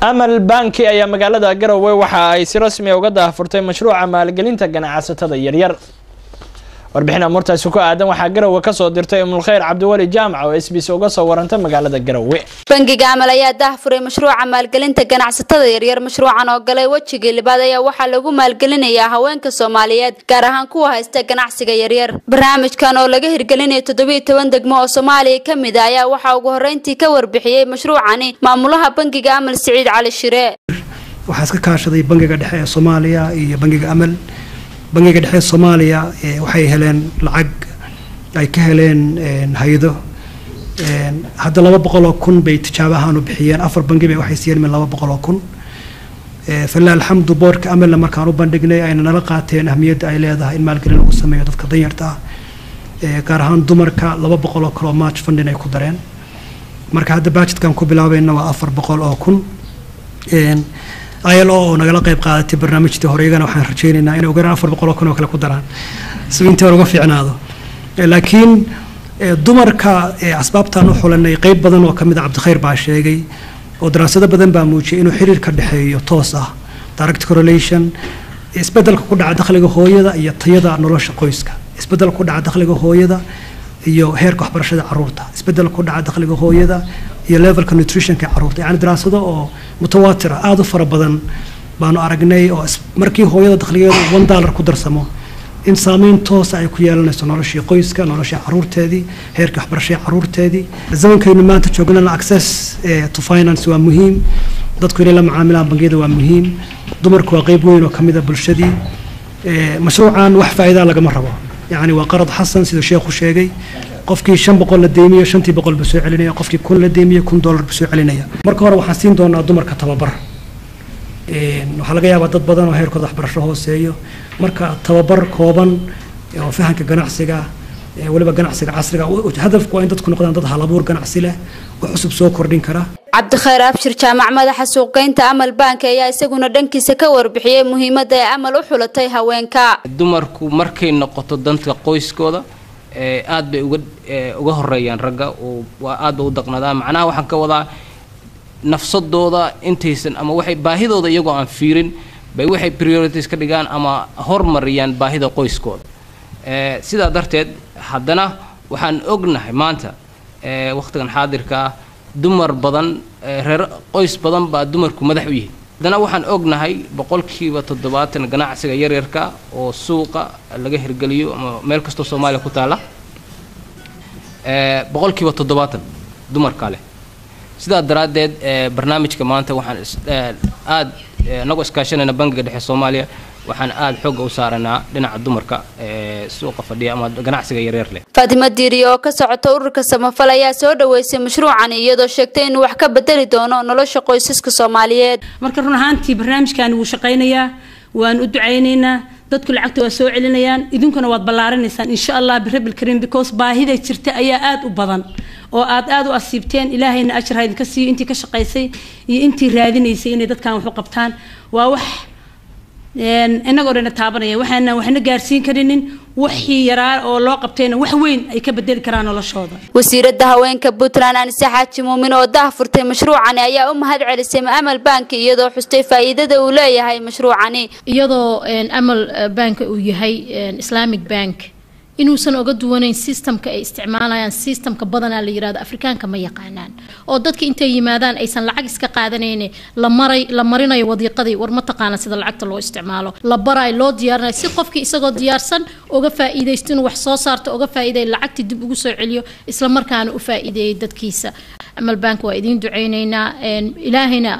amal banki ayaa magaalada garowe waxa ay si rasmi uga daahfurtay mashruuca maalgelinta ganacsatada yaryar warbixin amuurtaasi ku aadan. Waxaa garowe ka soo dirtay umulkhayr cabdiweli jaamac oo s b c uga soo waranta magaalada garowe bangiga amal ayaa daahfuray mashruuca maalgelinta ganacsatada yaryar. Mashruucan oo galay wejigii libaad ayaa waxaa lagu maalgelinayaa haweenka soomaaliyeed gaar ahaan kuwa haysta ganacsiga yaryar. Barnaamijkan oo laga hirgelinayo toddobiiyo toban degmo oo soomaaliya ka mid a ayaa waxaa ugu horreyntii ka warbixiyey mashruucani maamulaha bangiga amal siciid cali shire. Waxaa iska kaashaday bangiga dhexe ee soomaaliya iyo bangiga amal bangiga dhexe soomaaliya waxay heleen lacag ay ka heleen hay'ado. Hadda laba boqol oo kun bay tijaabo ahaan u bixiyeen. Afar bangi bay waxay siiyeen min laba boqol oo kun. Falilah alxamdu boorka amalna markaan u bandhignay ayna nala qaateen ahmiyadda ay leedahay in maalgelin lagu sameeyo dadka danyarta ah. Gaar ahaan dumarka laba boqol oo kale oo march fundin ay ku dareen. Marka hadda bajetkan ku bilaabayna waa afar boqol oo kun ilo oo nagala qayb qaadatay barnaamijtii hore iyagana waxaan rajaynaynaa inay ugaraan afar boqol oo kun oo kale ku daraan. Si intii uga fiicnaado. Laakiin dumarka asbaabtaan u xulanay qayb badan oo ka mid a cabdikhayr baa sheegay oo daraasado badan baa muujiyay inuu xiriir ka dhexeeyo toos ah. Direct correlation isbeddelka ku dhaca dakhliga hooyada iyo tayada nolosha qoyska. Isbedelka ku dhaca dakhliga hooyada iyo heerka waxbarashada carruurta isbeddelka ku dhaca dakhliga hooyada iyo levelka nutritionka carruurta yani daraasado oo mutawaatir ah aada u fara badan baanu aragnay oo markii hooyada dakhligeedu one dollar ku darsamo in saameyn toosa ay ku yeelanayso noloshii qoyska noloshii caruurteedii heerka waxbarashada caruurteedii zamankaynu maanta joognana access to finance waa muhiim. Dadku inay la macaamilaan bangiyada waa muhiim. Dumarku waa qeyb weyn oo ka mid a bulshadii. Mashruucan wax faa'iidaa lagama rabo. Yacni waa qarad xasan siduu sheekhu sheegay qofkii shan boqol la deymiyo shantii boqol buu soo celinaya qofkii kun la deymiyo kun dollar buu soo celinaya. Marka hore waxaan siin doonaa dumarka tababar. Waxaa laga yaabaa dad badan oo heerkooda waxbarasho hooseeyo. Marka tababar kooban oo fahanka ganacsiga weliba ganacsiga casriga hadafku waa in dadku noqdaan dad halabuur ganacsi leh oo cusub soo kordhin kara. Cabdikhayr abshir jaamac madaxa suuqgeynta amal bank ayaa isaguna dhankiisa ka warbixiyey muhiimadda ay amal u xulatay haweenka. Dumarku markay noqoto danta qoyskooda aad bay uga uga horeeyaan ragga. Waa aad ba u daqnadaan macnaha waxaan ka wadaa nafsadooda intaysan ama waxay baahidooda iyagoo aan fiirin bay waxay priorities ka dhigaan ama hormariyaan baahida qoyskooda. Sidaa darteed haddana waxaan ognahay maanta wakhtigan xaadirka dumar badan reer qoys badan baa dumarku madax u yihiin haddana waxaan ognahay boqolkiiba toddobaatan ganacsiga yaryarka oo suuqa laga hirgeliyo ama meel kastoo soomaaliya ku taalla. Boqolkiiba toddobaatan dumarkaa leh. Sidaa daraaddeed barnaamijka maanta waxaan aada anagoo iskaashanayna bangiga dhexe soomaaliya waxaan aada xoogga u saaranaa dhinaca dumarka suuqa fadhiya ama ganacsiga yaryar leh. Faatimo diiri oo ka socota ururka samafal ayaa soo dhaweysay mashruucani iyadoo sheegtay inuu wax ka bedeli doono nolosha qoysaska soomaaliyeed. Marka run ahaantii barnaamijkani wuu shaqaynayaa waan u ducaynaynaa dadku lacagta waa soo celinayaan idinkuna waad ballaarinaysaan. Insha allah birabil karim because baahida jirta ayaa aada u badan oo aad aada u asiibteen. Ilaahayna ajir ha idinka siiyo intii ka shaqaysay iyo intii raadinaysay inay dadkan wax u qabtaan. Waa wax inagoo dhana taabanaya waxaana waxna gaarsiin karinin wixii yaraa oo loo qabtayna wax weyn ay ka bedeli karaan noloshooda. Wasiiradda haweenka puntland anise xaaji muumin oo daahfurtay mashruucani ayaa u mahad celisay amal bank iyadoo xustay faa'iidada uu leeyahay mashruucani. Iyadoo amal bank uu yahay islamic bank inuusan oga duwanayn systemka ay isticmaalayaan systemka badanaa la yiraahdo afrikaanka ma yaqaanaan. Oo dadka intay yimaadaan aysan lacag iska qaadanayne la marinayo wadiiqadii war ma taqaana sida lacagta loo isticmaalo. La barayo loo diyaarinayo si qofkii isagoo diyaarsan uga faa'iidaysto inuu wax soo saarto uga faa'iideeyo lacagtii dib ugu soo celiyo isla markaana u faa'iideeyay dadkiisa. Amal waa idiin ducaynaynaa ilaahayna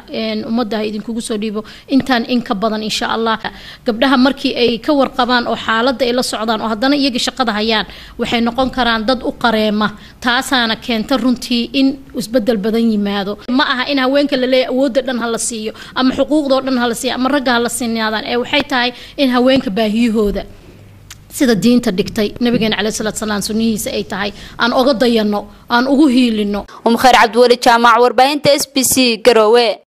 ummadda ha idinkugu soo dhiibo intaan in ka badan insha allah. Gabdhaha markii ay ka warqabaan oo xaaladda ay la socdaan oo haddana iyagii shaqada hayaan waxay noqon karaan dad u qareema taasaana keenta runtii in isbeddel badan yimaado. Ma aha in haweenka laleeyahy awoodda dhan hala siiyo ama xuquuqdoo dhan hala siiyo ama ragga hala sinaadaan ee waxay tahay in haweenka baahiyahooda sida diinta dhigtay nabigeena caleyhi salaatu salaam sunnihiisa ay tahay aan oga dayanno aan ugu hiilino. Umkhayr cabdiweli jaamac warbaahinta s b c garowe